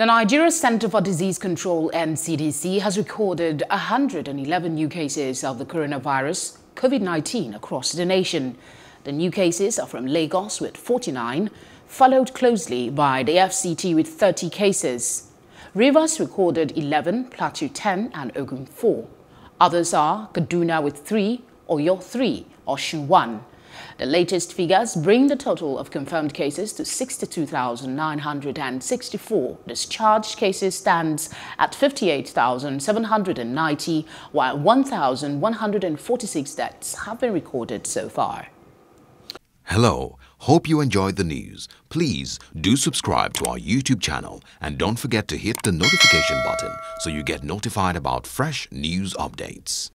The Nigeria Center for Disease Control NCDC has recorded 111 new cases of the coronavirus COVID-19 across the nation. The new cases are from Lagos with 49, followed closely by the FCT with 30 cases. Rivers recorded 11, Plateau 10 and Ogun 4. Others are Kaduna with 3, Oyo 3, Osun 1. The latest figures bring the total of confirmed cases to 62,964. Discharged cases stands at 58,790, while 1,146 deaths have been recorded so far. Hello, hope you enjoyed the news. Please do subscribe to our YouTube channel and don't forget to hit the notification button so you get notified about fresh news updates.